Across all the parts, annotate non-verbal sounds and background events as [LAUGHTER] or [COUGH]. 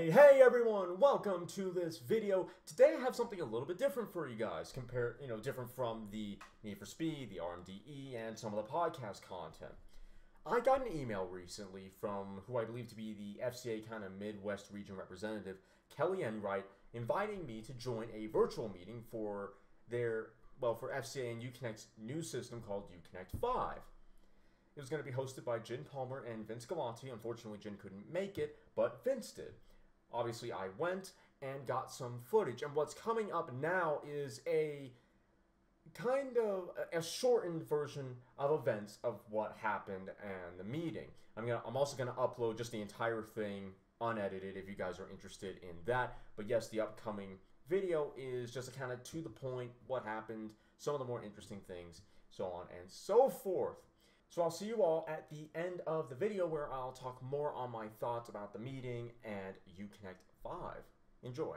Hey, hey everyone! Welcome to this video. Today I have something a little bit different for you guys, compare, you know, different from the Need for Speed, the RMDE, and some of the podcast content. I got an email recently from who I believe to be the FCA kind of Midwest region representative, Kelly Enright, inviting me to join a virtual meeting for their, well, for FCA and Uconnect's new system called Uconnect 5. It was going to be hosted by Jen Palmer and Vince Galante. Unfortunately, Jen couldn't make it, but Vince did. Obviously, I went and got some footage. And what's coming up now is a kind of a shortened version of events of what happened and the meeting. I'm gonna I'm also gonna upload just the entire thing unedited if you guys are interested in that. But yes, the upcoming video is just a kind of to the point what happened, some of the more interesting things, so on and so forth. So I'll see you all at the end of the video where I'll talk more on my thoughts about the meeting and Uconnect 5. Enjoy.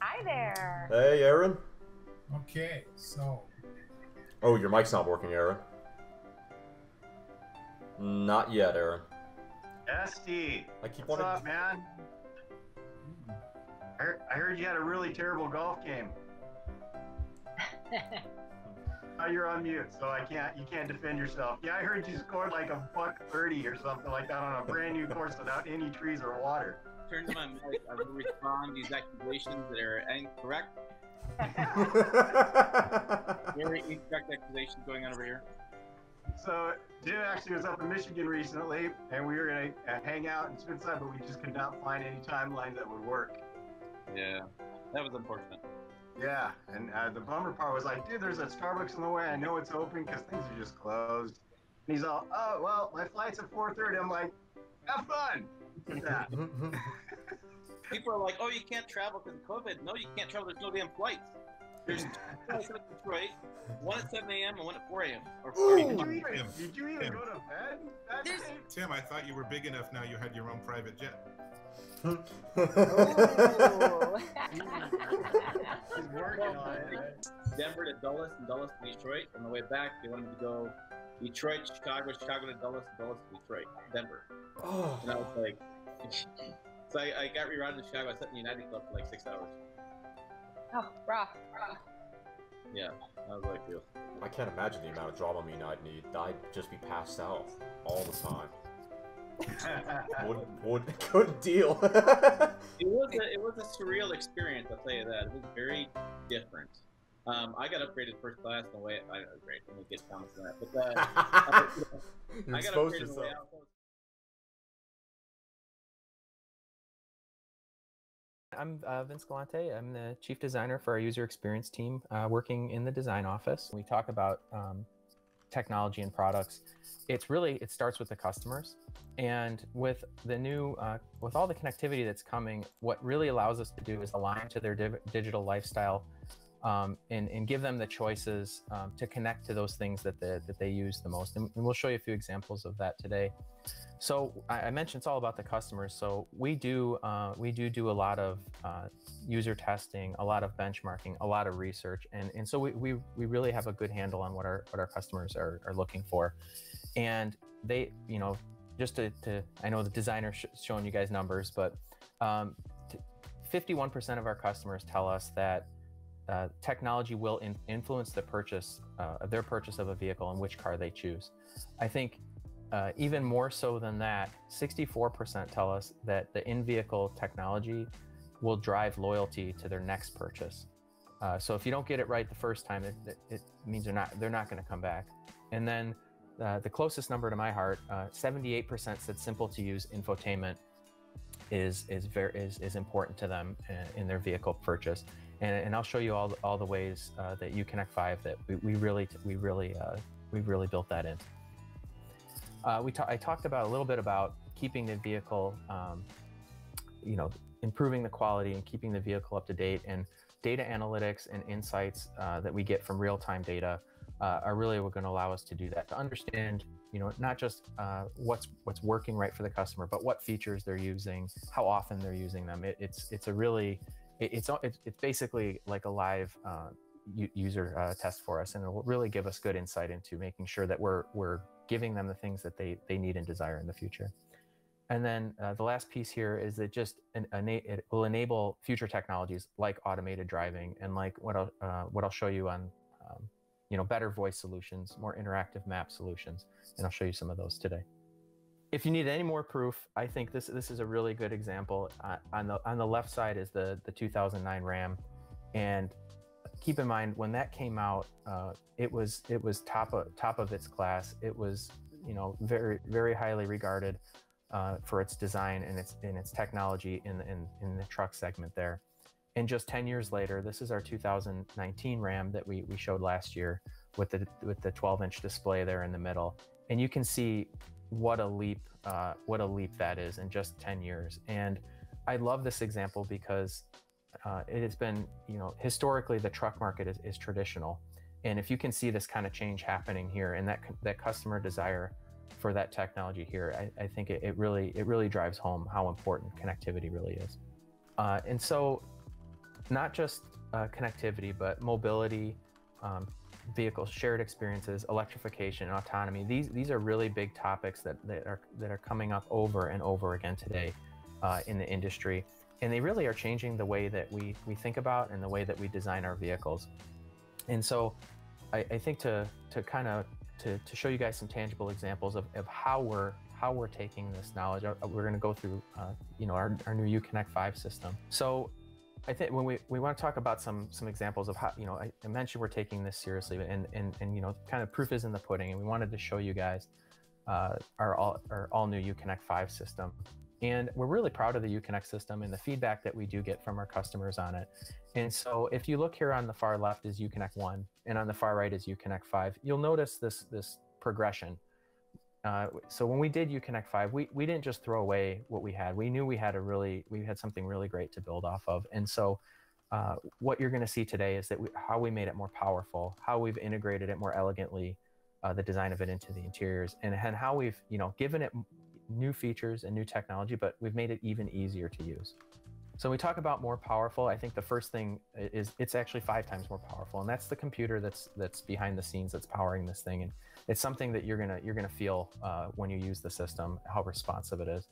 Hi there. Hey, Aaron. Okay, so Oh, your mic's not working, Aaron. Not yet, Aaron. Esty, I keep what's wanting. up, man? I heard, you had a really terrible golf game. [LAUGHS] Oh, you're on mute, so I can't. You can't defend yourself. Yeah, I heard you scored like a buck thirty or something like that on a brand new course without any trees or water. turn to my mic, I will respond to these accusations that are incorrect. [LAUGHS] Very incorrect accusations going on over here. So Jim actually was up in Michigan recently, and we were gonna uh, hang out and spend time, but we just could not find any timeline that would work. Yeah, that was unfortunate. Yeah, and uh, the bummer part was like, dude, there's a Starbucks on the way. I know it's open because things are just closed. And he's all, oh well, my flight's at 4:30. I'm like, have fun. [LAUGHS] People are like, "Oh, you can't travel because of COVID." No, you can't travel. There's no damn flights. There's two flights out of Detroit, one at 7 a.m. and one at 4 a.m. Or Ooh. 4 Did you even, Tim. did you even Tim. go to bed? That There's- day? Tim, I thought you were big enough now you had your own private jet. Ooh. [LAUGHS] He's working on it. Denver to Dulles and Dulles to Detroit. On the way back, they wanted me to go Detroit, Chicago, Chicago to Dulles, Dulles to Detroit, Denver. oh. And I was like, [LAUGHS] so I, I got rerouted to Chicago. I sat in the United Club for like six hours. Oh, rough, rough. Yeah, that was like, feel. I can't imagine the amount of Dramamine I'd need. I'd just be passed out all the time. [LAUGHS] Wouldn't, wouldn't, [LAUGHS] couldn't deal. [LAUGHS] It was a it was a surreal experience. I'll tell you that. It was very different. Um, I got upgraded first class in the way. I great. Let me get comments on that. But uh, you I got exposed upgraded on the way yourself. I'm uh, Vince Galante. I'm the chief designer for our user experience team, uh, working in the design office. We talk about um, technology and products. It's really it starts with the customers, and with the new uh, with all the connectivity that's coming, what really allows us to do is align to their digital lifestyle. Um, and, and give them the choices um, to connect to those things that, the, that they use the most. And, and we'll show you a few examples of that today. So I, I mentioned it's all about the customers. So we do uh, we do do a lot of uh, user testing, a lot of benchmarking, a lot of research, and and so we, we, we really have a good handle on what our what our customers are, are looking for, and they you know just to, to I know the designer sh- showing you guys numbers, but um, t- 51% of our customers tell us that uh, technology will in- influence the purchase uh, their purchase of a vehicle and which car they choose. I think uh, even more so than that, 64% tell us that the in-vehicle technology will drive loyalty to their next purchase. Uh, so if you don't get it right the first time, it, it, it means they're not they're not going to come back. And then uh, the closest number to my heart, uh, 78% said simple to use infotainment is is very is, is important to them in, their vehicle purchase. And, and I'll show you all all the ways uh, that Uconnect 5 that we, we really we really uh, we really built that in. Uh, we ta- I talked about a little bit about keeping the vehicle, um, you know, improving the quality and keeping the vehicle up to date. And data analytics and insights uh, that we get from real-time data uh, are really going to allow us to do that to understand, you know, not just uh, what's what's working right for the customer, but what features they're using, how often they're using them. It, it's it's a really it, it's it's it's basically like a live uh, user uh, test for us, and it will really give us good insight into making sure that we're we're giving them the things that they they need and desire in the future. And then uh, the last piece here is that just an, it will enable future technologies like automated driving and like what I'll uh, what I'll show you on you know better voice solutions, more interactive map solutions, and I'll show you some of those today. If you need any more proof, I think this this is a really good example. Uh, on the on the left side is the the 2009 Ram, and keep in mind when that came out, uh, it was it was top of top of its class. It was you know very very highly regarded uh, for its design and its in its technology in, in in the truck segment there. And just 10 years later, this is our 2019 Ram that we, we showed last year with the with the 12 inch display there in the middle. And you can see what a leap uh, what a leap that is in just 10 years. And I love this example because uh, it has been you know historically the truck market is, is traditional. And if you can see this kind of change happening here and that that customer desire for that technology here, I, I think it, it, really it really drives home how important connectivity really is. Uh, and so, not just uh, connectivity, but mobility, um, vehicles, shared experiences, electrification, autonomy. These these are really big topics that, that are that are coming up over and over again today uh, in the industry, and they really are changing the way that we we think about and the way that we design our vehicles. And so, I, I think to to kind of to, to show you guys some tangible examples of, of how we're how we're taking this knowledge. Uh, we're going to go through, uh, you know, our, our new Uconnect 5 system. So I think when we, we want to talk about some some examples of how, you know, I, I, mentioned we're taking this seriously and, and, and, you know, kind of proof is in the pudding. And we wanted to show you guys uh, our, all, our all new Uconnect 5 system. And we're really proud of the Uconnect system and the feedback that we do get from our customers on it. And so if you look here on the far left is Uconnect 1 and on the far right is Uconnect 5, you'll notice this, this progression. Uh, so when we did Uconnect 5, we, we didn't just throw away what we had. We knew we had a really, we had something really great to build off of. And so uh, what you're going to see today is that we, how we made it more powerful, how we've integrated it more elegantly, uh, the design of it into the interiors, and, and how we've you know given it new features and new technology, but we've made it even easier to use. So when we talk about more powerful. I think the first thing is it's actually five times more powerful, and that's the computer that's that's behind the scenes that's powering this thing, and it's something that you're gonna you're gonna feel uh, when you use the system how responsive it is.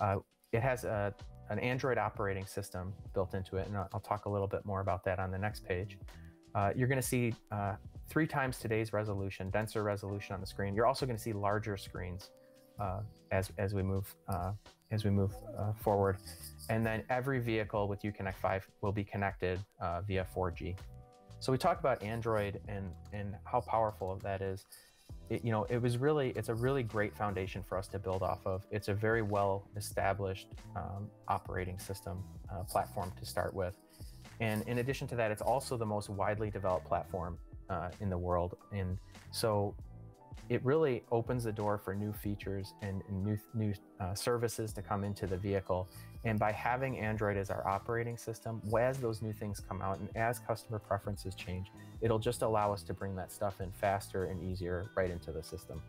Uh, it has a, an Android operating system built into it, and I'll, talk a little bit more about that on the next page. Uh, you're going to see uh, three times today's resolution, denser resolution on the screen. You're also going to see larger screens as as we move uh, as we move uh, forward. And then every vehicle with Uconnect 5 will be connected uh, via 4G. So we talked about Android and and how powerful that is. It, you know, it was really it's a really great foundation for us to build off of. It's a very well established um, operating system uh, platform to start with. And in addition to that, it's also the most widely developed platform uh, in the world. And so it really opens the door for new features and, new new uh, services to come into the vehicle. And by having Android as our operating system, as those new things come out and as customer preferences change, it'll just allow us to bring that stuff in faster and easier right into the system.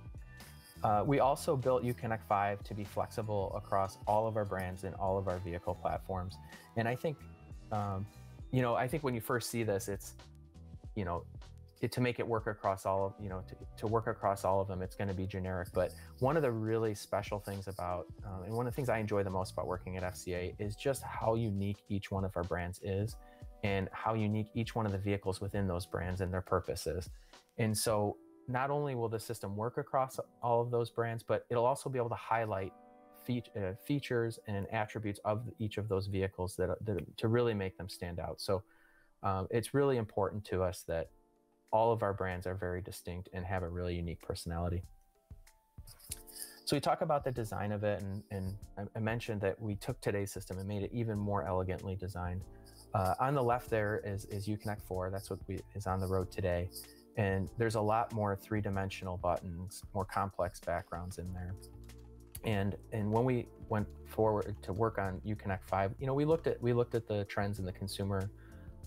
Uh, we also built Uconnect 5 to be flexible across all of our brands and all of our vehicle platforms. And I think, um, you know, I think when you first see this, it's, you know, it, to make it work across all of you know to, to work across all of them it's going to be generic. But one of the really special things about um, and one of the things i enjoy the most about working at fca is just how unique each one of our brands is and how unique each one of the vehicles within those brands and their purposes and so not only will the system work across all of those brands but it'll also be able to highlight fe- uh, features and attributes of each of those vehicles that, that to really make them stand out. So um, it's really important to us that all of our brands are very distinct and have a really unique personality. So we talk about the design of it, and, and I mentioned that we took today's system and made it even more elegantly designed. Uh, on the left there is, is Uconnect 4. That's what we, is on the road today. And there's a lot more three-dimensional buttons, more complex backgrounds in there. And and when we went forward to work on Uconnect 5, you know, we looked at we looked at the trends in the consumer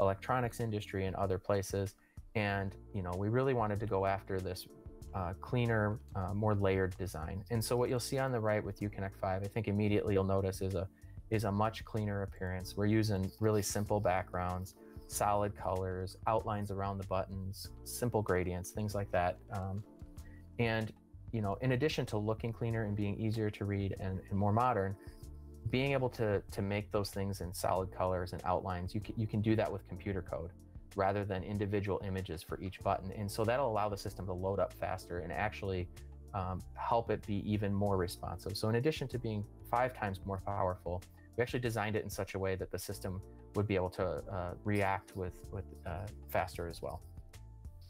electronics industry and other places, and you know we really wanted to go after this uh, cleaner, uh, more layered design. And so what you'll see on the right with Uconnect 5, I think immediately you'll notice is a is a much cleaner appearance. We're using really simple backgrounds. solid colors, outlines around the buttons, simple gradients, things like that. Um, and you know, in addition to looking cleaner and being easier to read and, and more modern, being able to to make those things in solid colors and outlines, you can, you can do that with computer code rather than individual images for each button. And so that'll allow the system to load up faster and actually um, help it be even more responsive. So in addition to being five times more powerful, we actually designed it in such a way that the system would be able to uh, react with, with uh, faster as well.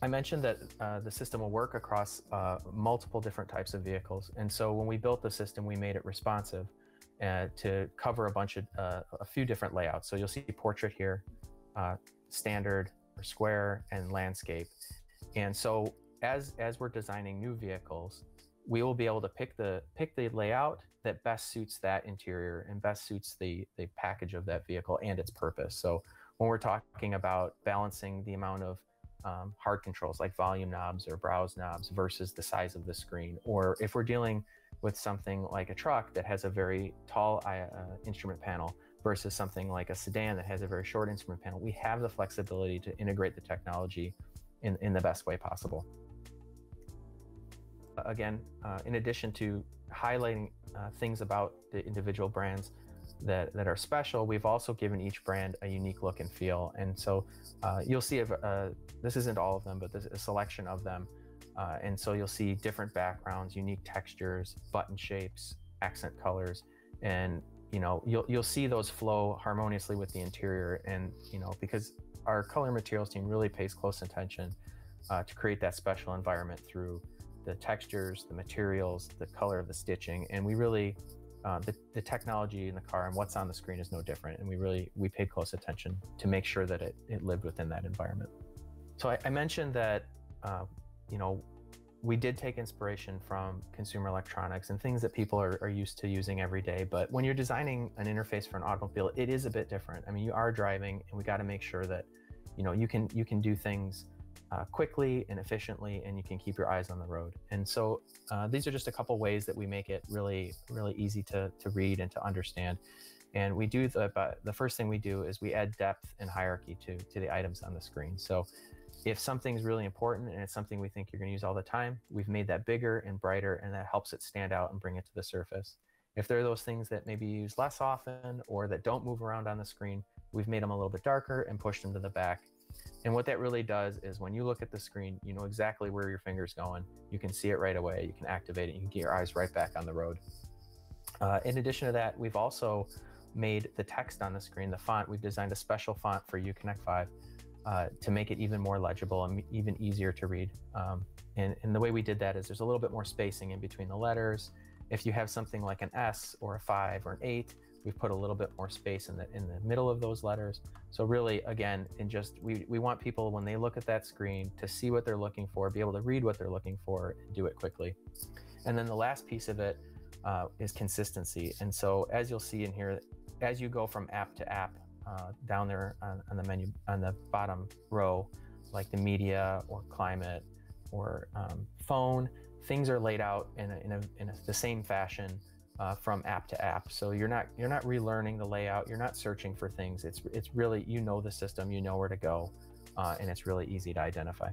I mentioned that uh, the system will work across uh, multiple different types of vehicles. And so when we built the system, we made it responsive uh, to cover a bunch of, uh, a few different layouts. So you'll see portrait here, standard or square and landscape. And so as, as we're designing new vehicles, we will be able to pick the pick the layout that best suits that interior and best suits the the package of that vehicle and its purpose. So when we're talking about balancing the amount of um, hard controls like volume knobs or browse knobs versus the size of the screen, or if we're dealing with something like a truck that has a very tall uh, instrument panel versus something like a sedan that has a very short instrument panel, we have the flexibility to integrate the technology in, in the best way possible again, uh, in addition to highlighting uh, things about the individual brands that, that are special, we've also given each brand a unique look and feel. And so uh, you'll see, if, uh, this isn't all of them, but there's a selection of them. Uh, and so you'll see different backgrounds, unique textures, button shapes, accent colors, and you know you'll you'll see those flow harmoniously with the interior. And you know because our color materials team really pays close attention uh, to create that special environment through the textures, the materials, the color of the stitching, and we really uh, the, the technology in the car and what's on the screen is no different. And we really we paid close attention to make sure that it, it lived within that environment. So I, I mentioned that uh, you know we did take inspiration from consumer electronics and things that people are, are used to using every day. But when you're designing an interface for an automobile, it is a bit different. I mean, you are driving, and we got to make sure that you know you can you can do things uh, quickly and efficiently, and you can keep your eyes on the road. And so uh, these are just a couple ways that we make it really, really easy to, to read and to understand. And we do the, the first thing we do is we add depth and hierarchy to, to the items on the screen. So if something's really important and it's something we think you're going to use all the time, we've made that bigger and brighter, and that helps it stand out and bring it to the surface. If there are those things that maybe use less often or that don't move around on the screen, we've made them a little bit darker and pushed them to the back and what that really does is when you look at the screen, you know exactly where your finger's going. You can see it right away. You can activate it. You can get your eyes right back on the road. Uh, in addition to that, we've also made the text on the screen, the font, we've designed a special font for Uconnect 5 uh, to make it even more legible and even easier to read. Um, and, and the way we did that is there's a little bit more spacing in between the letters. If you have something like an S or a 5 or an 8, We've put a little bit more space in the in the middle of those letters. So really, again, in just we we want people when they look at that screen to see what they're looking for, be able to read what they're looking for, and do it quickly. And then the last piece of it uh, is consistency. And so as you'll see in here, as you go from app to app uh, down there on, on, the menu on the bottom row, like the media or climate or um, phone, things are laid out in, a, in, a, in a, the same fashion uh, from app to app. So you're not you're not relearning the layout. You're not searching for things. It's it's really you know the system. You know where to go, uh, and it's really easy to identify.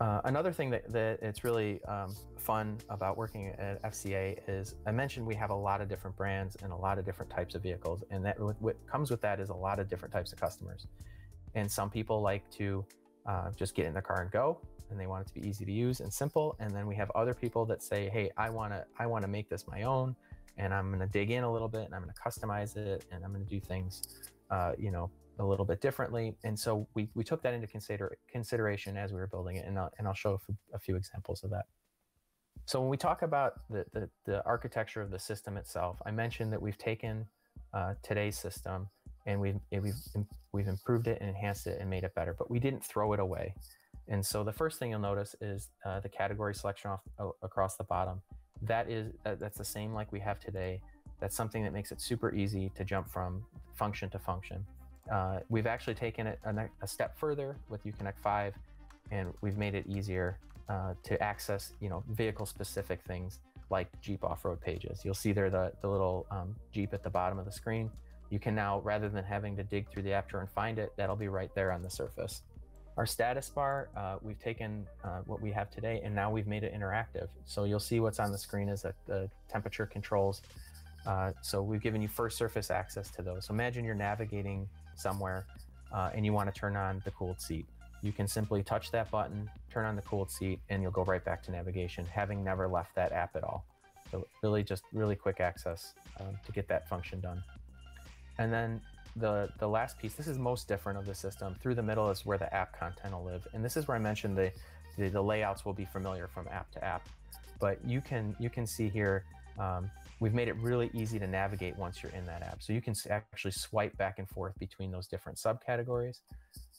Uh, another thing that, that it's really um, fun about working at FCA is I mentioned we have a lot of different brands and a lot of different types of vehicles, and that what comes with that is a lot of different types of customers. And some people like to uh, just get in the car and go, and they want it to be easy to use and simple. And then we have other people that say, "Hey, I want to I want to make this my own and I'm going to dig in a little bit and I'm going to customize it and I'm going to do things, uh, you know, a little bit differently. And so we, we took that into consider consideration as we were building it. And I'll, and I'll show a few examples of that. So when we talk about the, the, the architecture of the system itself, I mentioned that we've taken uh, today's system and we've, we've, we've improved it and enhanced it and made it better, but we didn't throw it away. And so the first thing you'll notice is uh, the category selection off, across the bottom that is uh, that's the same like we have today. That's something that makes it super easy to jump from function to function. Uh, we've actually taken it a, a, step further with Uconnect 5, and we've made it easier uh, to access, you know, vehicle-specific things like Jeep off-road pages. You'll see there the, the little um, Jeep at the bottom of the screen. you can now, rather than having to dig through the app drawer and find it, that'll be right there on the surface. Our status bar, uh, we've taken uh, what we have today and now we've made it interactive. So you'll see what's on the screen is that the temperature controls. Uh, so we've given you first surface access to those. So imagine you're navigating somewhere uh, and you want to turn on the cooled seat. You can simply touch that button, turn on the cooled seat, and you'll go right back to navigation, having never left that app at all. So really just really quick access um, to get that function done. And then the the last piece, this is most different of the system. Through the middle is where the app content will live, and this is where I mentioned the the, the layouts will be familiar from app to app. But you can you can see here um, we've made it really easy to navigate once you're in that app. So you can actually swipe back and forth between those different subcategories,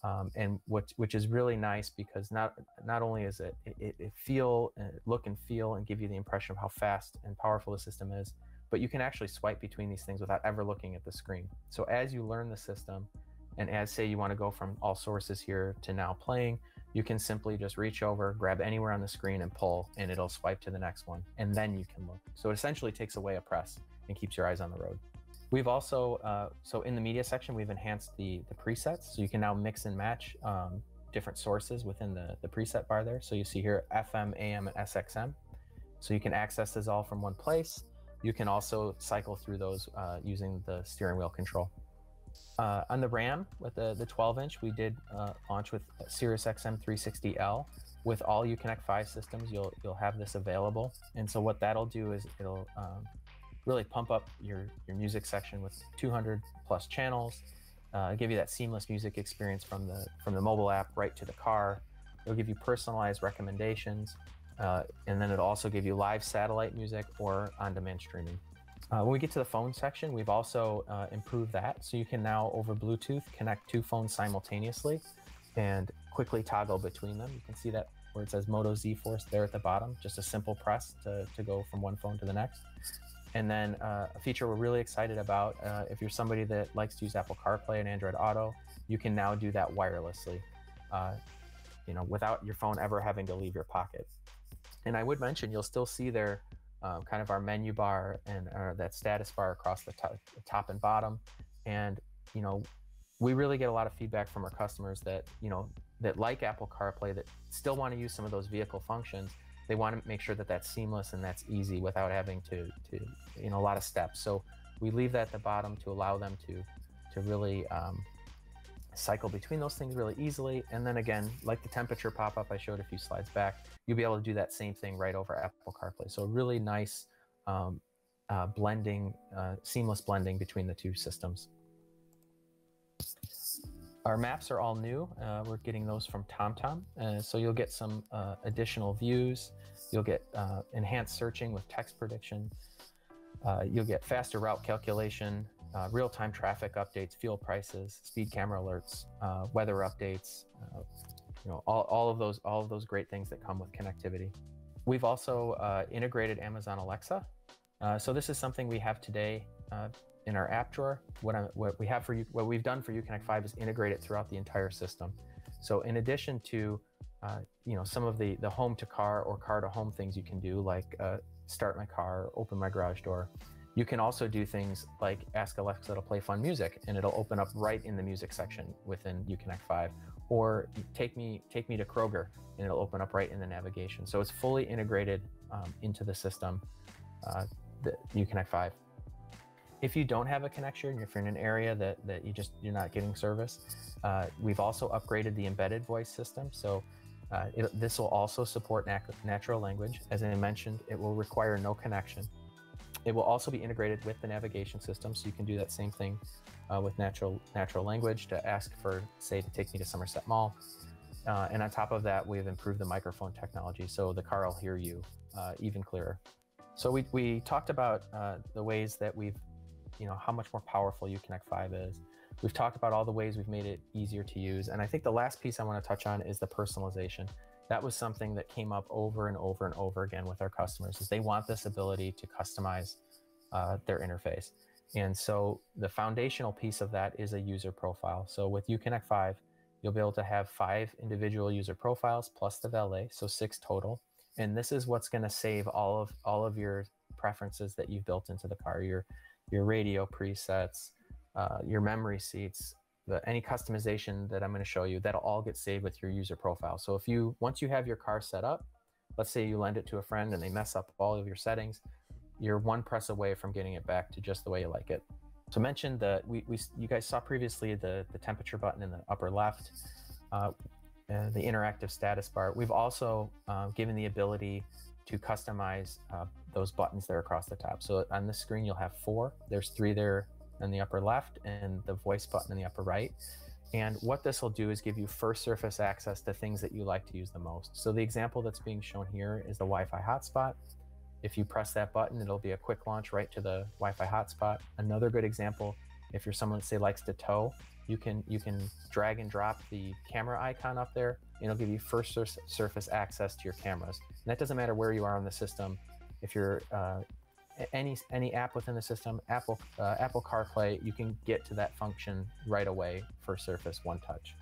um, and what which is really nice because not not only is it it, it feel uh, look and feel and give you the impression of how fast and powerful the system is but you can actually swipe between these things without ever looking at the screen. So as you learn the system, and as say you want to go from all sources here to now playing, you can simply just reach over, grab anywhere on the screen and pull, and it'll swipe to the next one, and then you can look. So it essentially takes away a press and keeps your eyes on the road. We've also, uh, so in the media section, we've enhanced the, the presets. So you can now mix and match um, different sources within the, the preset bar there. So you see here FM, AM, and SXM. So you can access this all from one place. You can also cycle through those uh, using the steering wheel control. Uh, on the RAM with the, the 12 inch, we did uh, launch with Sirius XM 360L. With all Uconnect 5 systems, you'll you'll have this available. And so what that'll do is it'll um, really pump up your your music section with 200 plus channels. Uh, give you that seamless music experience from the from the mobile app right to the car. It'll give you personalized recommendations. Uh, and then it'll also give you live satellite music or on-demand streaming. Uh, when we get to the phone section, we've also uh, improved that. So you can now, over Bluetooth, connect two phones simultaneously and quickly toggle between them. You can see that where it says Moto Z Force there at the bottom, just a simple press to, to go from one phone to the next. And then uh, a feature we're really excited about, uh, if you're somebody that likes to use Apple CarPlay and Android Auto, you can now do that wirelessly, uh, you know, without your phone ever having to leave your pocket. And I would mention you'll still see there um, kind of our menu bar and that status bar across the top, top and bottom. And, you know, we really get a lot of feedback from our customers that, you know, that like Apple CarPlay that still want to use some of those vehicle functions. They want to make sure that that's seamless and that's easy without having to, to you know, a lot of steps. So we leave that at the bottom to allow them to, to really um, cycle between those things really easily. And then again, like the temperature pop up I showed a few slides back, you'll be able to do that same thing right over Apple CarPlay. So really nice um, uh, blending, uh, seamless blending between the two systems. Our maps are all new. Uh, we're getting those from TomTom. Uh, so you'll get some uh, additional views. You'll get uh, enhanced searching with text prediction. you'll get faster route calculation, uh, real-time traffic updates, fuel prices, speed camera alerts, uh, weather updates, uh, you know, all, all of those all of those great things that come with connectivity. We've also uh, integrated Amazon Alexa. Uh, so this is something we have today uh, in our app drawer. What, I, what we have for you, what we've done for Uconnect 5 is integrate it throughout the entire system. So in addition to you know some of the the home to car or car to home things you can do like start my car, open my garage door. You can also do things like ask Alexa to play fun music and it'll open up right in the music section within Uconnect 5 or take me take me to Kroger and it'll open up right in the navigation. So it's fully integrated um, into the system, uh, the Uconnect 5. If you don't have a connection, if you're in an area that, that you just you're not getting service, uh, we've also upgraded the embedded voice system. So uh, it, this will also support nat natural language. As I mentioned, it will require no connection. It will also be integrated with the navigation system, so you can do that same thing uh, with natural natural language to ask for, say, to take me to Somerset Mall. Uh, and on top of that, we've improved the microphone technology, so the car will hear you uh, even clearer. So we, we talked about uh, the ways that we've, you know, how much more powerful Uconnect 5 is. We've talked about all the ways we've made it easier to use. And I think the last piece I want to touch on is the personalization that was something that came up over and over and over again with our customers is they want this ability to customize uh, their interface. And so the foundational piece of that is a user profile. So with uconnect 5 you'll be able to have five individual user profiles plus the valet so six total. And this is what's going to save all of all of your preferences that you've built into the car your your radio presets uh, your memory seats, the, any customization that I'm going to show you, that'll all get saved with your user profile. So if you once you have your car set up, let's say you lend it to a friend and they mess up all of your settings, you're one press away from getting it back to just the way you like it. So mentioned that we, we you guys saw previously the the temperature button in the upper left, uh, uh, the interactive status bar. We've also uh, given the ability to customize uh, those buttons there across the top. So on this screen, you'll have four. There's three there in the upper left and the voice button in the upper right. And what this will do is give you first surface access to things that you like to use the most. So the example that's being shown here is the Wi-Fi hotspot. If you press that button, it'll be a quick launch right to the Wi-Fi hotspot. Another good example, if you're someone that say likes to tow, you can you can drag and drop the camera icon up there and it'll give you first sur surface access to your cameras and that doesn't matter where you are on the system if you're uh, any any app within the system apple uh, apple carplay you can get to that function right away for surface one touch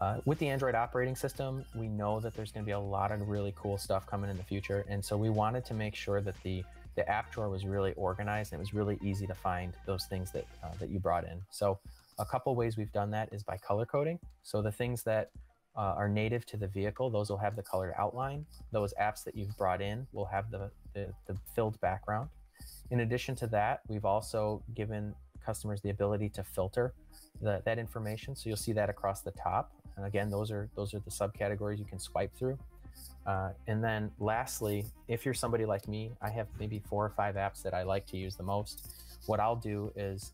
uh, with the android operating system we know that there's going to be a lot of really cool stuff coming in the future and so we wanted to make sure that the the app drawer was really organized and it was really easy to find those things that uh, that you brought in so a couple ways we've done that is by color coding. So the things that uh, are native to the vehicle, those will have the colored outline. Those apps that you've brought in will have the, the, the filled background. In addition to that, we've also given customers the ability to filter the, that information. So you'll see that across the top. And again, those are those are the subcategories you can swipe through. Uh, and then lastly, if you're somebody like me, I have maybe four or five apps that I like to use the most. What I'll do is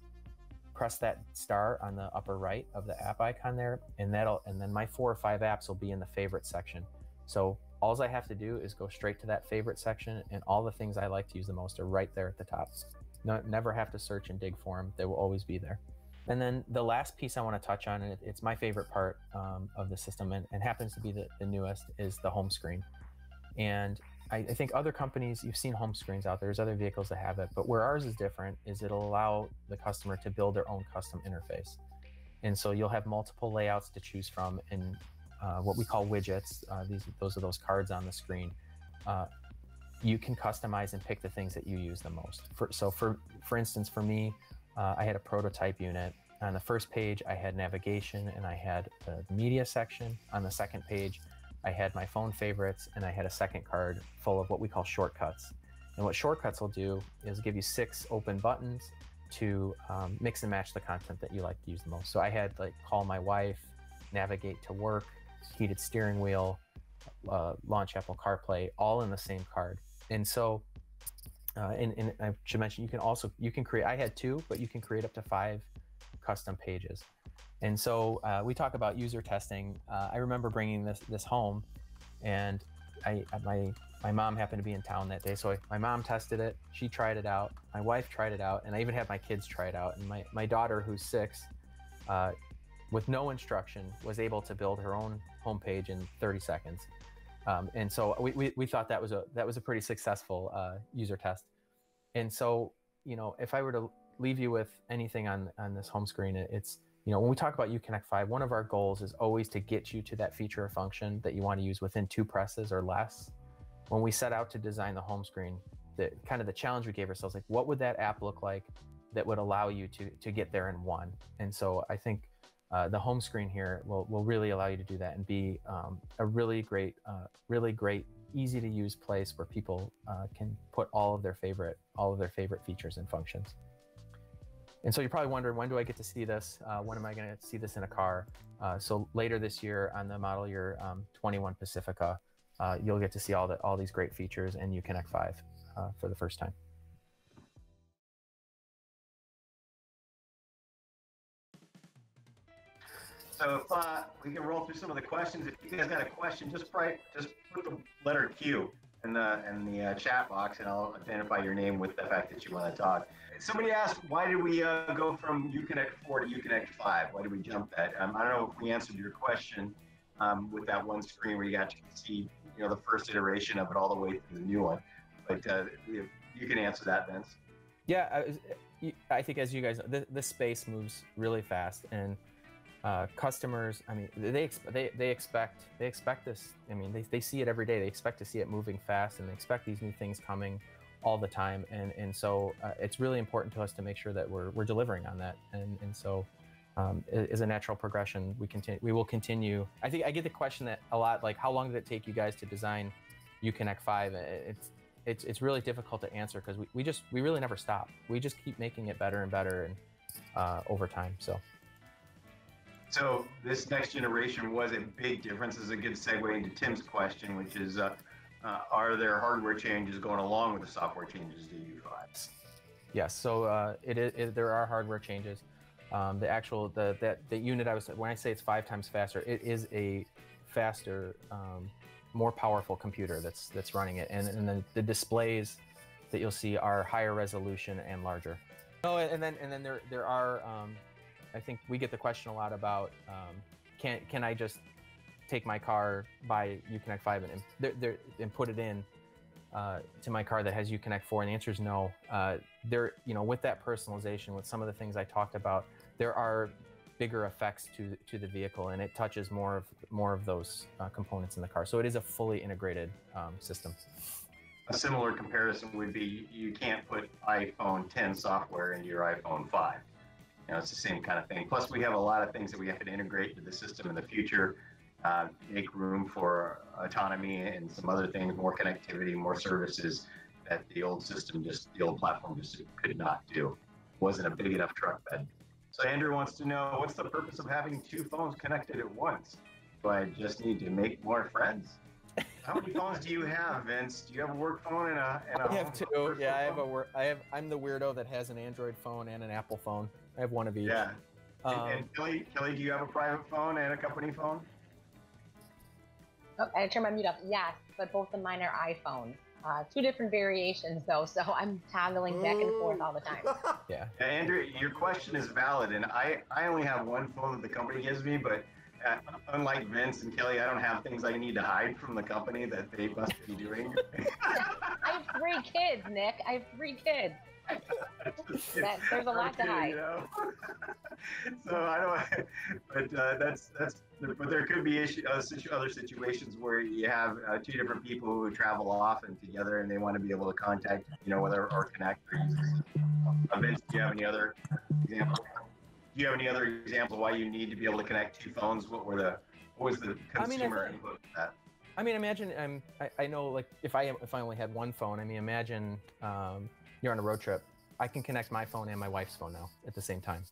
press that star on the upper right of the app icon there, and that'll and then my four or five apps will be in the favorite section. So all I have to do is go straight to that favorite section, and all the things I like to use the most are right there at the top. No, never have to search and dig for them; they will always be there. And then the last piece I want to touch on, and it, it's my favorite part um, of the system, and, and happens to be the, the newest, is the home screen. And I, I, think other companies, you've seen home screens out there, there's other vehicles that have it, but where ours is different is it'll allow the customer to build their own custom interface. And so you'll have multiple layouts to choose from and uh, what we call widgets. Uh, these, those are those cards on the screen. Uh, you can customize and pick the things that you use the most. For, so for, for instance, for me, uh, I had a prototype unit. On the first page, I had navigation and I had the media section. On the second page, I had my phone favorites, and I had a second card full of what we call shortcuts. And what shortcuts will do is give you six open buttons to um, mix and match the content that you like to use the most. So I had like call my wife, navigate to work, heated steering wheel, uh, launch Apple CarPlay, all in the same card. And so, uh, and, and I should mention, you can also you can create. I had two, but you can create up to five custom pages. And so uh, we talk about user testing. Uh, I remember bringing this this home, and I my my mom happened to be in town that day, so I, my mom tested it. She tried it out. My wife tried it out, and I even had my kids try it out. And my my daughter, who's six, uh, with no instruction, was able to build her own homepage in 30 seconds. Um, and so we, we, we, thought that was a that was a pretty successful uh, user test. And so you know, if I were to leave you with anything on on this home screen, it's you know, when we talk about Uconnect 5, one of our goals is always to get you to that feature or function that you want to use within two presses or less. When we set out to design the home screen, the kind of the challenge we gave ourselves, like what would that app look like that would allow you to to get there in one? And so I think uh, the home screen here will, will really allow you to do that and be um, a really great, uh, really great, easy to use place where people uh, can put all of their favorite, all of their favorite features and functions. And so you're probably wondering, when do I get to see this? Uh, when am I going to see this in a car? Uh, so later this year on the model year um, 21 Pacifica, uh, you'll get to see all the all these great features in Uconnect 5 uh, for the first time. So if uh, we can roll through some of the questions, if you guys got a question, just write, just put the letter Q in the in the uh, chat box, and I'll identify your name with the fact that you want to talk somebody asked, why did we uh, go from Uconnect 4 to Uconnect 5? Why did we jump that? Um, I don't know if we answered your question um, with that one screen where you got to see, you know, the first iteration of it all the way to the new one. But uh, you, you can answer that, Vince. Yeah, I, I think as you guys, the, the space moves really fast, and uh, customers, I mean, they, they they expect they expect this. I mean, they, they see it every day. They expect to see it moving fast, and they expect these new things coming all the time, and and so uh, it's really important to us to make sure that we're we're delivering on that, and and so. Um, is a natural progression. We continue. We will continue. I think I get the question that a lot. Like, how long did it take you guys to design Uconnect Five? It's it's it's really difficult to answer because we, we just we really never stop. We just keep making it better and better and uh, over time. So So this next generation was a big difference. This is a good segue into Tim's question, which is, uh, uh, are there hardware changes going along with the software changes to U5? yes, so uh, it, there are hardware changes. Um, the actual the that the unit I was when I say it's five times faster, it is a faster, um, more powerful computer that's that's running it, and and then the displays that you'll see are higher resolution and larger. Oh, and then and then there there are. Um, I think we get the question a lot about um, can can I just take my car buy Uconnect Five and and put it in uh, to my car that has Uconnect Four? And the answer is no. Uh, there, you know, with that personalization, with some of the things I talked about, there are bigger effects to to the vehicle, and it touches more of more of those uh, components in the car. So it is a fully integrated um, system. A similar comparison would be you can't put iPhone 10 software into your iPhone 5. You know, it's the same kind of thing. Plus, we have a lot of things that we have to integrate into the system in the future, uh, make room for autonomy and some other things, more connectivity, more services that the old system just, the old platform just could not do. Wasn't a big enough truck bed. So Andrew wants to know what's the purpose of having two phones connected at once? Do I just need to make more friends? How many phones do you have, Vince? Do you have a work phone and a? And a I have two. Yeah, I have a work. I have. I'm the weirdo that has an Android phone and an Apple phone. I have one of each. Yeah. Um, and, and Kelly, Kelly, do you have a private phone and a company phone? Oh, I turned my mute up. Yes, but both of mine are iPhone. Uh, two different variations though, so I'm toggling back and forth all the time. [LAUGHS] yeah. Yeah, Andrew, your question is valid, and I, I only have one phone that the company gives me, but uh, unlike Vince and Kelly, I don't have things I need to hide from the company that they must be doing. [LAUGHS] I have three kids, Nick. I have three kids. That- there's a lot to hide. you know? [LAUGHS] so I don't, [LAUGHS] but uh, that's that's. But there could be issue, uh, situ- other situations where you have uh, two different people who travel off and together, and they want to be able to contact, you know, whether or connect or use. this. Vince, do you have any other examples? Do you have any other examples why you need to be able to connect two phones? What were the what was the I mean, consumer input for that? I mean, imagine um, I, I know like if I if I only had one phone. I mean, imagine um, you're on a road trip. I can connect my phone and my wife's phone now at the same time,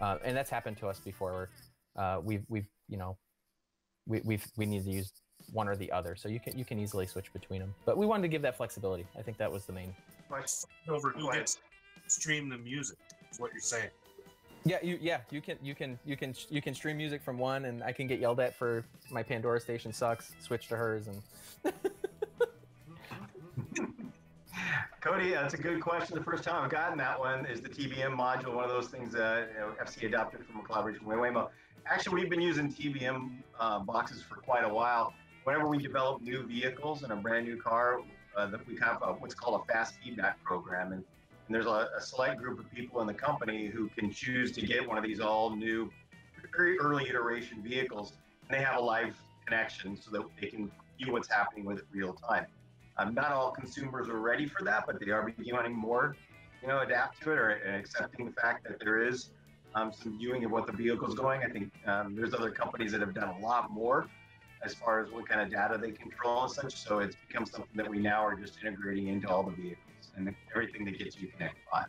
uh, and that's happened to us before. Uh, we've we've you know we we've we need to use one or the other, so you can you can easily switch between them. But we wanted to give that flexibility. I think that was the main. Question. over who gets stream the music. Is what you're saying. Yeah, you yeah you can you can you can you can stream music from one, and I can get yelled at for my Pandora station sucks. Switch to hers, and [LAUGHS] Cody, that's a good question. The first time I've gotten that one is the TBM module, one of those things that you know, FC adopted from a collaboration with Waymo. Actually, we've been using TBM uh, boxes for quite a while. Whenever we develop new vehicles and a brand new car, uh, we have a, what's called a fast feedback program, and, and there's a, a select group of people in the company who can choose to get one of these all new, very early iteration vehicles, and they have a live connection so that they can view what's happening with it real time. Um, not all consumers are ready for that, but they are becoming more, you know, adapt to it or accepting the fact that there is um, some viewing of what the vehicle's going. I think um, there's other companies that have done a lot more as far as what kind of data they control and such. So it's become something that we now are just integrating into all the vehicles and everything that gets you connected on.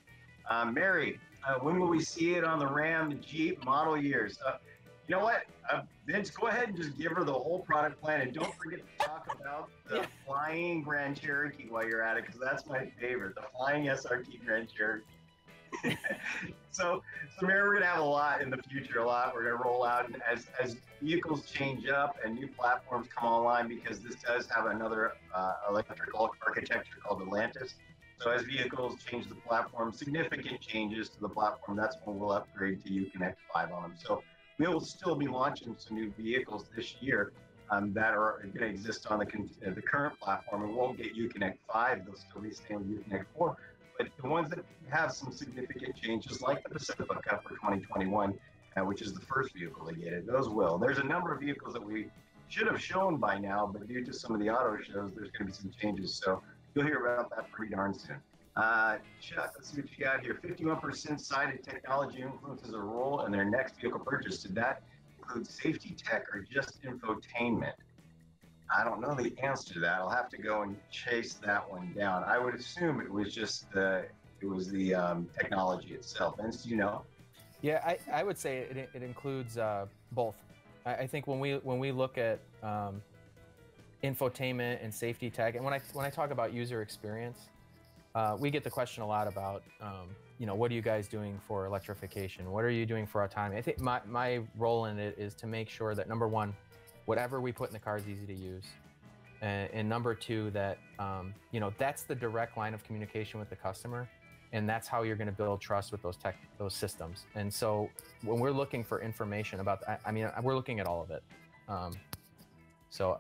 Um, Mary, uh, when will we see it on the Ram, the Jeep model years? Uh, you know what, uh, Vince, go ahead and just give her the whole product plan, and don't forget to talk about the Yeah. flying Grand Cherokee while you're at it, because that's my favorite, the flying SRT Grand Cherokee. [LAUGHS] so, so Mary, we're gonna have a lot in the future. A lot we're gonna roll out, and as as vehicles change up and new platforms come online, because this does have another uh, electrical architecture called Atlantis. So as vehicles change the platform, significant changes to the platform, that's when we'll upgrade to Uconnect 5 on them. So we will still be launching some new vehicles this year um, that are going to exist on the uh, the current platform and won't get Uconnect 5. They'll still be staying with Uconnect 4. But the ones that have some significant changes, like the Pacifica for 2021, uh, which is the first vehicle to get it, those will. There's a number of vehicles that we should have shown by now, but due to some of the auto shows, there's going to be some changes. So you'll hear about that pretty darn soon. Uh, Chuck, let's see what you got here. 51% cited technology influences a role in their next vehicle purchase. Did that include safety tech or just infotainment? I don't know the answer to that. I'll have to go and chase that one down. I would assume it was just the it was the um, technology itself. Do you know? Yeah, I, I would say it, it includes uh, both. I, I think when we when we look at um, infotainment and safety tech, and when I when I talk about user experience, uh, we get the question a lot about um, you know what are you guys doing for electrification? What are you doing for autonomy? I think my my role in it is to make sure that number one, whatever we put in the car is easy to use. And, and number two, that um, you know that's the direct line of communication with the customer and that's how you're going to build trust with those tech those systems and so when we're looking for information about i, I mean we're looking at all of it um, so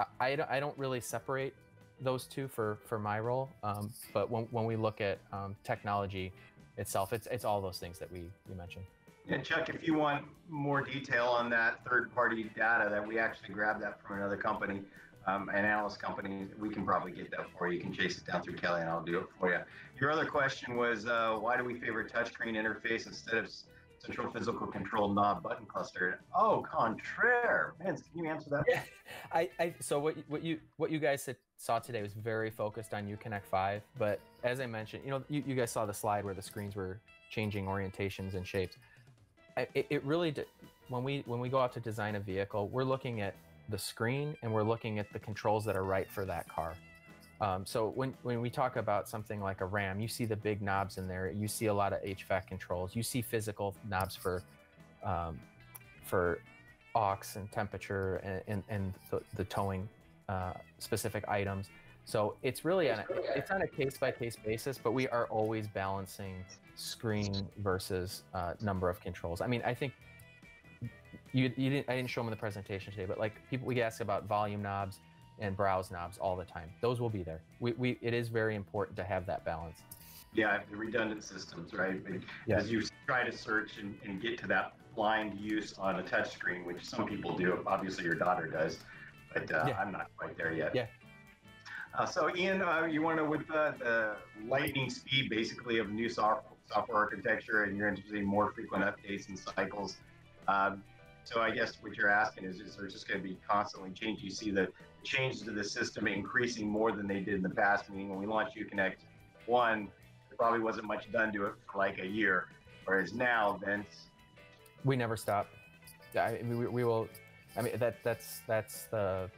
I, I, I don't really separate those two for for my role um, but when, when we look at um, technology itself it's it's all those things that we we mentioned And Chuck, if you want more detail on that third-party data that we actually grabbed that from another company, um, an analyst company, we can probably get that for you. You can chase it down through Kelly, and I'll do it for you. Your other question was uh, why do we favor touchscreen interface instead of central physical control knob button cluster? Oh, contraire. Vince, can you answer that? Yeah. [LAUGHS] I, I so what what you what you guys said, saw today was very focused on UConnect 5, but as I mentioned, you know, you, you guys saw the slide where the screens were changing orientations and shapes. I, it, it really d- when we when we go out to design a vehicle, we're looking at the screen and we're looking at the controls that are right for that car. Um, so when when we talk about something like a RAM, you see the big knobs in there. You see a lot of HVAC controls. You see physical knobs for um, for aux and temperature and, and, and the, the towing uh, specific items. So it's really on a, it's on a case by case basis, but we are always balancing screen versus uh, number of controls. I mean, I think you, you didn't I didn't show them in the presentation today, but like people we ask about volume knobs and browse knobs all the time. Those will be there. We, we it is very important to have that balance. Yeah, the redundant systems, right? Yeah. As you try to search and, and get to that blind use on a touchscreen, which some people do, obviously your daughter does, but uh, Yeah. I'm not quite there yet. Yeah. Uh, so Ian, uh, you want to know with the, the lightning speed, basically of new software, software architecture, and you're interested in more frequent updates and cycles. Um, so I guess what you're asking is, is there just going to be constantly change? You see the changes to the system increasing more than they did in the past. Meaning when we launched UConnect one, there probably wasn't much done to it for like a year, whereas now, Vince, We never stop. I mean, we, we will. I mean that that's that's the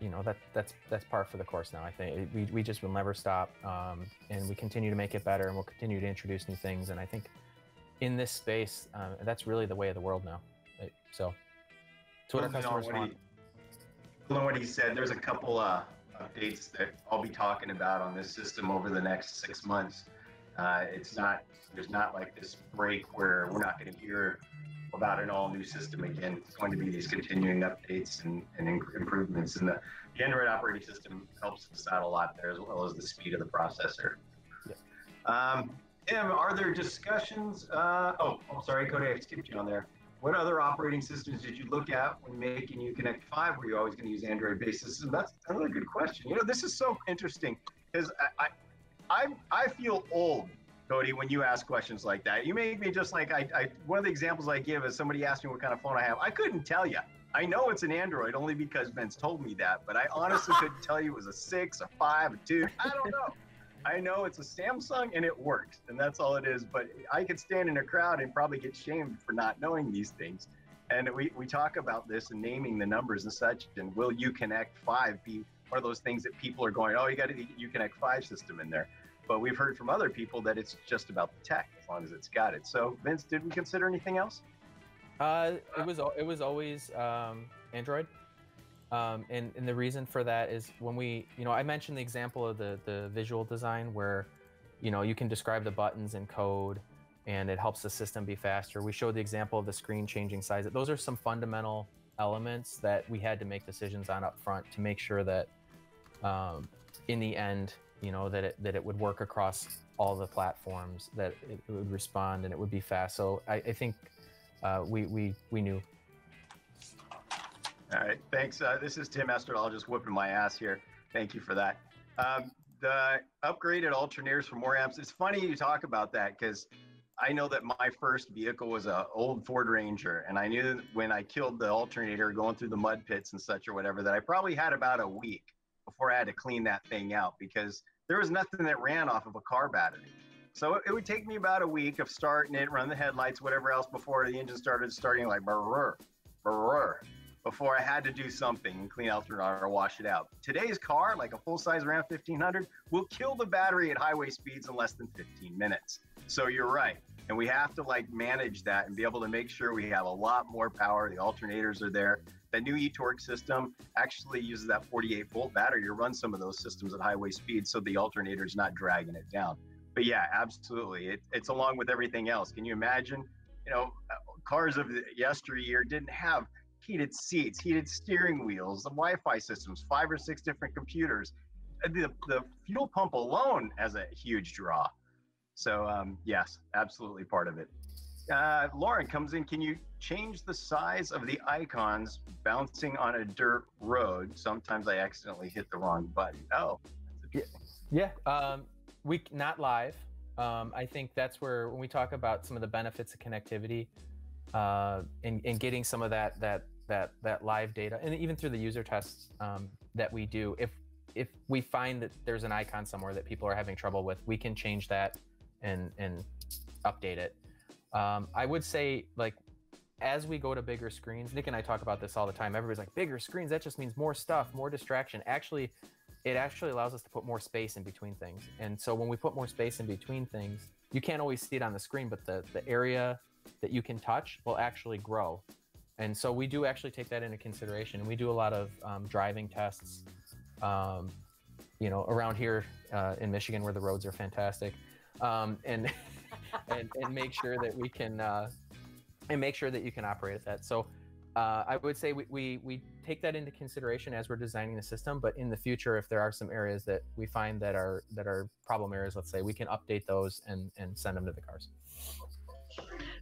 you know that that's that's par for the course now. I think we, we just will never stop, um, and we continue to make it better, and we'll continue to introduce new things. And I think in this space, um, that's really the way of the world now. So it's what our customers what he- want. on what he said, there's a couple uh, updates that I'll be talking about on this system over the next six months. Uh, it's not there's not like this break where we're not going to hear about an all new system again. It's going to be these continuing updates and, and improvements. And the, the Android operating system helps us out a lot there, as well as the speed of the processor. Um, Tim, are there discussions? Uh, oh, I'm sorry, Cody, I skipped you on there. What other operating systems did you look at when making UConnect 5? Were you always going to use Android based systems? That's another good question. You know, this is so interesting because I, I, I, I feel old, Cody, when you ask questions like that. You make me just like, I, I, one of the examples I give is somebody asked me what kind of phone I have. I couldn't tell you. I know it's an Android only because Vince told me that, but I honestly [LAUGHS] couldn't tell you it was a six, a five, a two. I don't know. I know it's a Samsung and it works, and that's all it is. But I could stand in a crowd and probably get shamed for not knowing these things. And we, we talk about this and naming the numbers and such. And will UConnect 5 be one of those things that people are going, oh, you got a UConnect 5 system in there? But we've heard from other people that it's just about the tech as long as it's got it. So, Vince, did we consider anything else? Uh, it was it was always um, Android, um, and and the reason for that is when we you know I mentioned the example of the the visual design where, you know you can describe the buttons in code, and it helps the system be faster. We showed the example of the screen changing size. Those are some fundamental elements that we had to make decisions on up front to make sure that, um, in the end, you know that it that it would work across all the platforms, that it would respond and it would be fast. So I, I think uh, we we we knew. All right, thanks. Uh, this is Tim Esther. I'll just whooping my ass here. Thank you for that. Um, the upgraded alternators for more amps. It's funny you talk about that because I know that my first vehicle was a old Ford Ranger, and I knew when I killed the alternator going through the mud pits and such or whatever that I probably had about a week before I had to clean that thing out because there was nothing that ran off of a car battery. So it would take me about a week of starting it, run the headlights, whatever else before the engine started starting like brrr, brrr, before I had to do something and clean out the or wash it out. Today's car, like a full size Ram 1500, will kill the battery at highway speeds in less than 15 minutes. So you're right. And we have to like manage that and be able to make sure we have a lot more power. The alternators are there. The new eTorque system actually uses that 48 volt battery to run some of those systems at highway speeds so the alternator is not dragging it down. But yeah, absolutely. It, it's along with everything else. Can you imagine? You know, cars of yesteryear didn't have heated seats, heated steering wheels, the Wi-Fi systems, five or six different computers. The, the fuel pump alone has a huge draw. So um, yes, absolutely part of it. Uh, Lauren comes in. Can you change the size of the icons bouncing on a dirt road? Sometimes I accidentally hit the wrong button. Oh, yeah, yeah. Um, we not live. Um, I think that's where when we talk about some of the benefits of connectivity uh, and, and getting some of that that that that live data, and even through the user tests um, that we do, if if we find that there's an icon somewhere that people are having trouble with, we can change that and and update it. Um, I would say like as we go to bigger screens, Nick and I talk about this all the time. Everybody's like, bigger screens, that just means more stuff, more distraction. Actually, it actually allows us to put more space in between things. And so when we put more space in between things, you can't always see it on the screen, but the, the area that you can touch will actually grow. And so we do actually take that into consideration. We do a lot of um, driving tests, um, you know, around here uh, in Michigan where the roads are fantastic, um, and, [LAUGHS] and and make sure that we can uh, and make sure that you can operate at that. So uh, I would say we, we we take that into consideration as we're designing the system. But in the future, if there are some areas that we find that are that are problem areas, let's say, we can update those and and send them to the cars.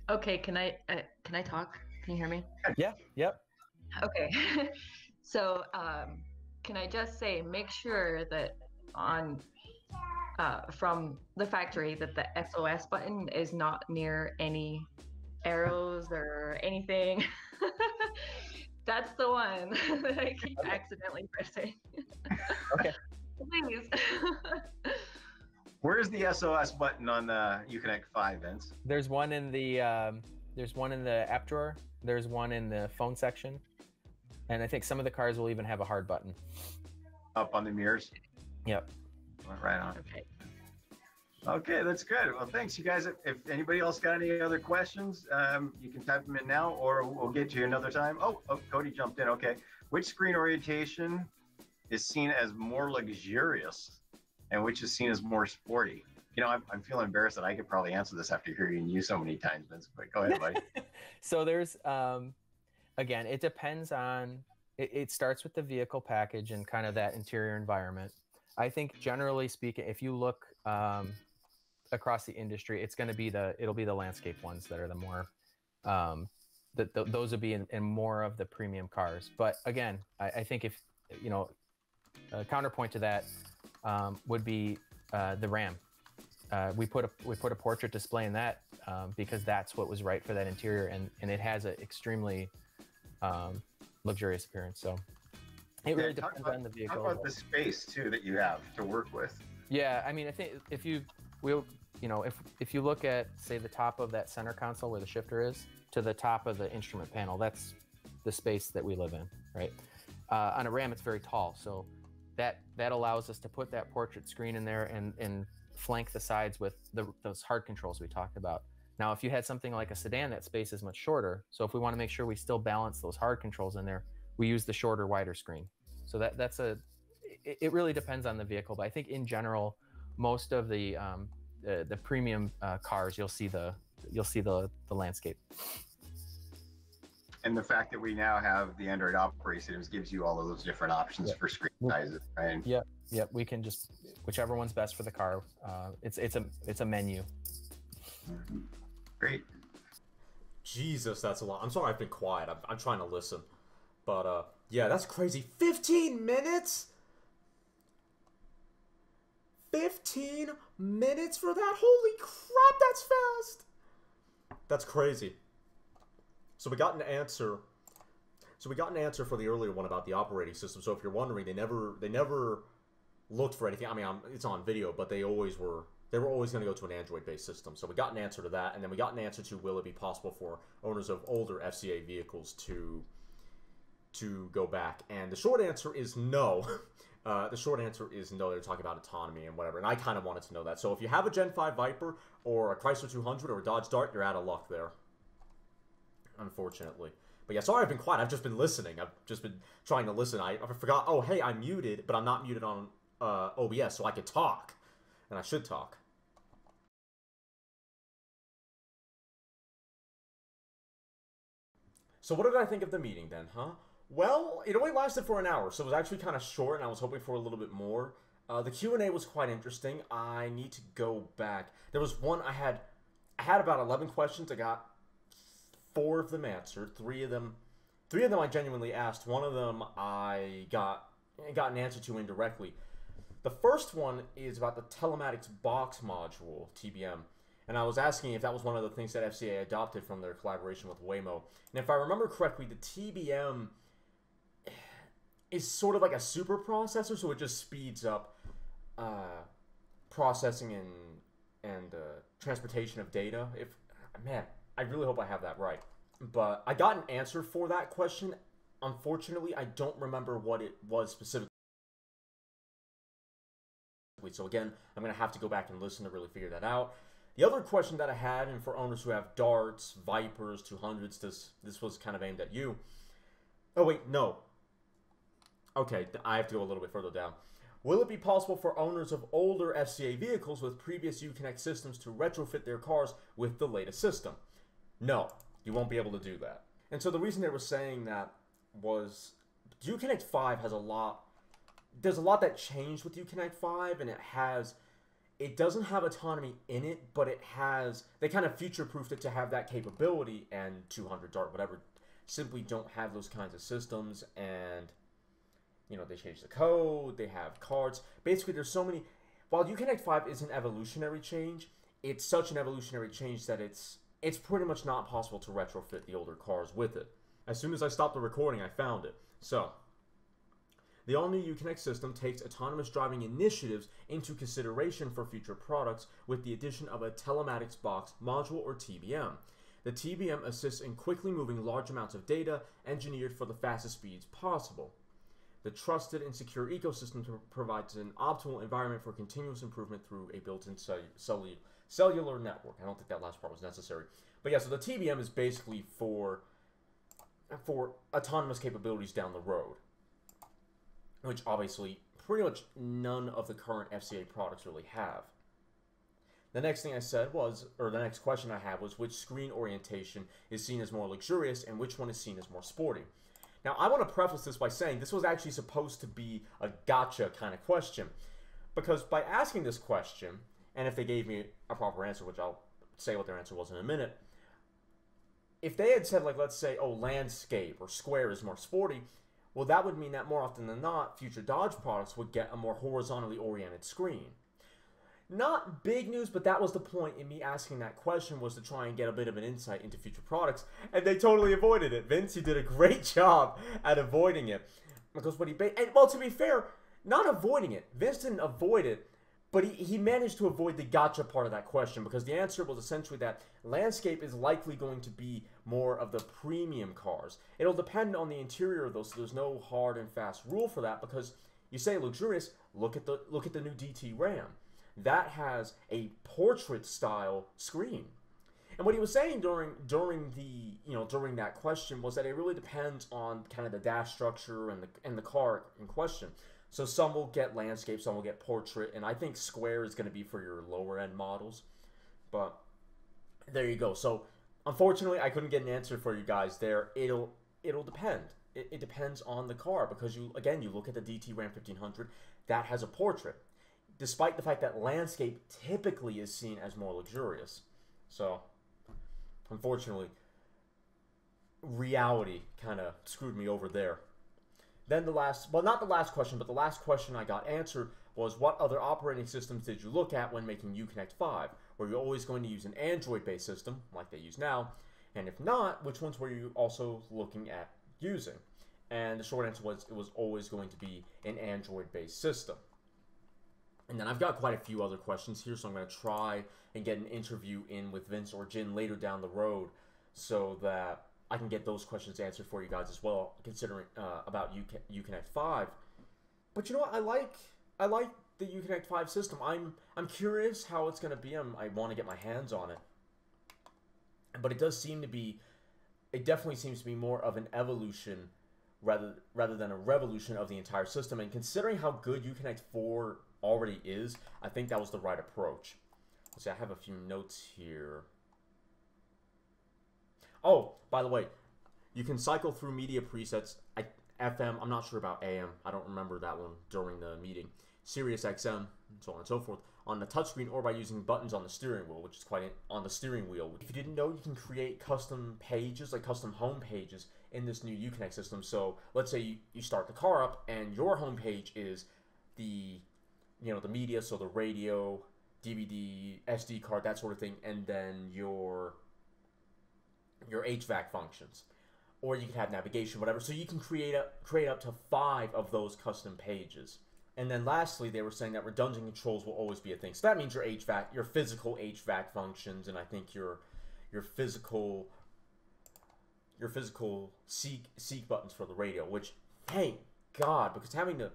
Okay, can I uh, can I talk? Can you hear me? Yeah. Yep. Okay. [LAUGHS] so, um, can I just say, make sure that on uh, from the factory that the SOS button is not near any arrows or anything. [LAUGHS] That's the one [LAUGHS] that I keep accidentally pressing. okay. [LAUGHS] Please. Where's the SOS button on the Uconnect 5, Vince? There's one in the um, there's one in the app drawer. There's one in the phone section, and I think some of the cars will even have a hard button. Up on the mirrors. Yep. Right on. Okay. Okay, that's good. Well, thanks, you guys. If, if anybody else got any other questions, um, you can type them in now, or we'll get to you another time. Oh, oh, Cody jumped in. Okay, which screen orientation is seen as more luxurious, and which is seen as more sporty? You know, I'm, I'm feeling embarrassed that I could probably answer this after hearing you so many times, Vince. But go ahead, buddy. [LAUGHS] so there's, um, again, it depends on. It, it starts with the vehicle package and kind of that interior environment. I think generally speaking, if you look um, across the industry, it's going to be the it'll be the landscape ones that are the more um, that th- those would be in, in, more of the premium cars. But again, I, I think if you know a counterpoint to that um, would be uh, the Ram. Uh, we put a we put a portrait display in that um, because that's what was right for that interior, and and it has an extremely um, luxurious appearance. So it really depends about, on the vehicle. How about the space too that you have to work with? Yeah, I mean, I think if you we'll you know if if you look at say the top of that center console where the shifter is to the top of the instrument panel, that's the space that we live in, right? Uh, on a RAM, it's very tall, so that that allows us to put that portrait screen in there and and flank the sides with the, those hard controls we talked about. Now, if you had something like a sedan, that space is much shorter. So if we want to make sure we still balance those hard controls in there, we use the shorter, wider screen. So that that's a it, it really depends on the vehicle, but I think in general, most of the um, the, the premium uh, cars, you'll see the you'll see the the landscape. And the fact that we now have the Android operating systems gives you all of those different options Yep. for screen sizes, right? Yep, yep. We can just whichever one's best for the car. Uh, it's it's a it's a menu. Great. Jesus, that's a lot. I'm sorry I've been quiet. I'm, I'm trying to listen. But, uh, yeah, that's crazy. 15 minutes? 15 minutes for that? Holy crap, that's fast! That's crazy. So we got an answer. So we got an answer for the earlier one about the operating system. So if you're wondering, they never they never looked for anything. I mean, I'm, it's on video, but they always were they were always going to go to an Android-based system. So we got an answer to that, and then we got an answer to will it be possible for owners of older FCA vehicles to to go back? And the short answer is no. [LAUGHS] Uh, the short answer is no. They're talking about autonomy and whatever, and I kind of wanted to know that. So if you have a Gen 5 Viper or a Chrysler 200 or a Dodge Dart, you're out of luck there. Unfortunately. But yeah, sorry I've been quiet. I've just been listening. I've just been trying to listen. I, I forgot. Oh, hey, I'm muted, but I'm not muted on uh, OBS, so I could talk, and I should talk. So what did I think of the meeting then, huh? Well, it only lasted for an hour, so it was actually kind of short, and I was hoping for a little bit more. Uh, the Q and A was quite interesting. I need to go back. There was one I had. I had about eleven questions. I got four of them answered. Three of them, three of them I genuinely asked. One of them I got got an answer to indirectly. The first one is about the telematics box module TBM, and I was asking if that was one of the things that FCA adopted from their collaboration with Waymo. And if I remember correctly, the TBM is sort of like a super processor, so it just speeds up uh, processing and and uh, transportation of data. If man, I really hope I have that right. But I got an answer for that question. Unfortunately, I don't remember what it was specifically. So again, I'm gonna have to go back and listen to really figure that out. The other question that I had, and for owners who have darts, Vipers, 200s, this this was kind of aimed at you. Oh wait, no, Okay, I have to go a little bit further down. Will it be possible for owners of older FCA vehicles with previous Uconnect systems to retrofit their cars with the latest system? No, you won't be able to do that. And so the reason they were saying that was Uconnect 5 has a lot there's a lot that changed with Uconnect 5 and it has it doesn't have autonomy in it, but it has they kind of future-proofed it to have that capability and 200 Dart whatever simply don't have those kinds of systems and you know, they change the code, they have cards. Basically, there's so many. While Uconnect 5 is an evolutionary change, it's such an evolutionary change that it's it's pretty much not possible to retrofit the older cars with it. As soon as I stopped the recording, I found it. So, the all-new Uconnect system takes autonomous driving initiatives into consideration for future products with the addition of a telematics box module or TBM. The TBM assists in quickly moving large amounts of data engineered for the fastest speeds possible. The trusted and secure ecosystem provides an optimal environment for continuous improvement through a built-in cellular cellular network. I don't think that last part was necessary. But yeah, so the TBM is basically for for autonomous capabilities down the road, which obviously pretty much none of the current FCA products really have. The next thing I said was, or the next question I had was, which screen orientation is seen as more luxurious and which one is seen as more sporty? Now, I want to preface this by saying this was actually supposed to be a gotcha kind of question. Because by asking this question, and if they gave me a proper answer, which I'll say what their answer was in a minute, if they had said, like, let's say, oh, landscape or square is more sporty, well, that would mean that more often than not, future Dodge products would get a more horizontally oriented screen. Not big news, but that was the point in me asking that question was to try and get a bit of an insight into future products, and they totally avoided it. Vince, you did a great [LAUGHS] job at avoiding it. Because what he and well, to be fair, not avoiding it. Vince didn't avoid it, but he, he managed to avoid the gotcha part of that question because the answer was essentially that landscape is likely going to be more of the premium cars. It'll depend on the interior of those, so there's no hard and fast rule for that because you say luxurious, look at the look at the new DT Ram that has a portrait style screen. And what he was saying during during the you know during that question was that it really depends on kind of the dash structure and the and the car in question. So some will get landscape, some will get portrait, and I think square is going to be for your lower end models. But there you go. So unfortunately, I couldn't get an answer for you guys there. It'll it'll depend. It, it depends on the car because you again you look at the DT Ram 1500 that has a portrait despite the fact that landscape typically is seen as more luxurious. So, unfortunately, reality kind of screwed me over there. Then the last, well, not the last question, but the last question I got answered was what other operating systems did you look at when making Uconnect 5? Were you always going to use an Android-based system, like they use now? And if not, which ones were you also looking at using? And the short answer was it was always going to be an Android-based system. And then I've got quite a few other questions here, so I'm going to try and get an interview in with Vince or Jin later down the road so that I can get those questions answered for you guys as well, considering uh, about Uconnect 5. But you know what? I like I like the Uconnect 5 system. I'm I'm curious how it's going to be. I'm, I want to get my hands on it. But it does seem to be it definitely seems to be more of an evolution rather rather than a revolution of the entire system. And considering how good Uconnect 4 already is, I think that was the right approach. Let's see, I have a few notes here. Oh, by the way, you can cycle through media presets. I, FM, I'm not sure about AM. I don't remember that one during the meeting. Sirius XM, and so on and so forth, on the touchscreen or by using buttons on the steering wheel, which is quite on the steering wheel. If you didn't know, you can create custom pages, like custom home pages, in this new Uconnect system. So let's say you, you start the car up and your home page is the you know the media, so the radio, DVD, SD card, that sort of thing, and then your your HVAC functions, or you can have navigation, whatever. So you can create a, create up to five of those custom pages. And then lastly, they were saying that redundant controls will always be a thing. So that means your HVAC, your physical HVAC functions, and I think your your physical your physical seek seek buttons for the radio. Which thank God, because having to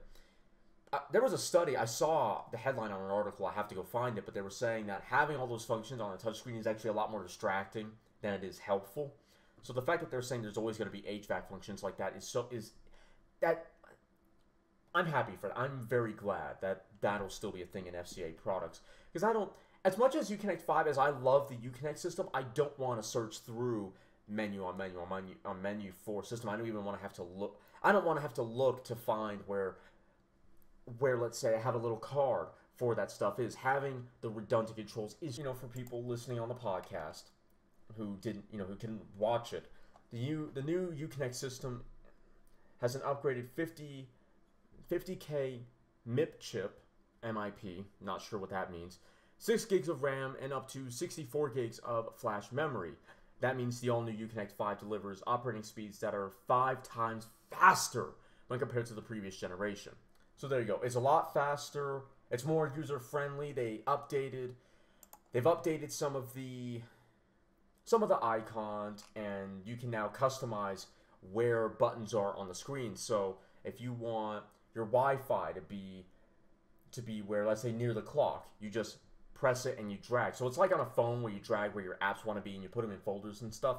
there was a study I saw the headline on an article. I have to go find it, but they were saying that having all those functions on a touchscreen is actually a lot more distracting than it is helpful. So the fact that they're saying there's always going to be HVAC functions like that is so is that I'm happy for that. I'm very glad that that'll still be a thing in FCA products because I don't as much as Uconnect 5 as I love the Uconnect system, I don't want to search through menu on menu on menu on menu for system. I don't even want to have to look. I don't want to have to look to find where where let's say I have a little card for that stuff is having the redundant controls is you know for people listening on the podcast who didn't you know who can watch it. The U, the new Uconnect system has an upgraded 50 50k MIP chip MIP not sure what that means 6 gigs of RAM and up to 64 gigs of flash memory. That means the all new Uconnect 5 delivers operating speeds that are 5 times faster when compared to the previous generation so there you go. It's a lot faster. It's more user friendly. They updated they've updated some of the some of the icons and you can now customize where buttons are on the screen. So if you want your Wi-Fi to be to be where let's say near the clock, you just press it and you drag. So it's like on a phone where you drag where your apps want to be and you put them in folders and stuff.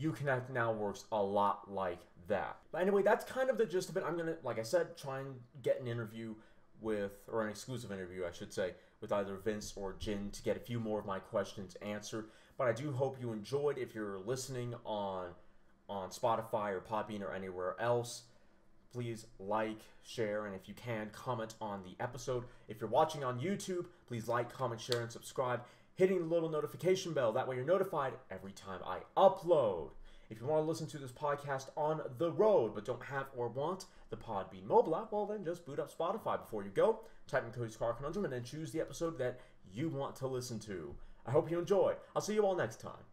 Uconnect now works a lot like that. But anyway, that's kind of the gist of it. I'm gonna, like I said, try and get an interview with, or an exclusive interview, I should say, with either Vince or Jin to get a few more of my questions answered. But I do hope you enjoyed. If you're listening on on Spotify or Podbean or anywhere else, please like, share, and if you can, comment on the episode. If you're watching on YouTube, please like, comment, share, and subscribe hitting the little notification bell. That way you're notified every time I upload. If you want to listen to this podcast on the road but don't have or want the Podbean mobile app, well then just boot up Spotify before you go, type in Cody's Car Conundrum, and then choose the episode that you want to listen to. I hope you enjoy. I'll see you all next time.